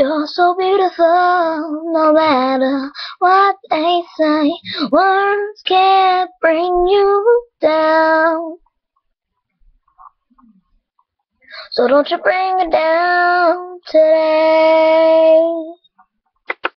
You're so beautiful, no matter what they say. Words can't bring you down. So don't you bring it down today.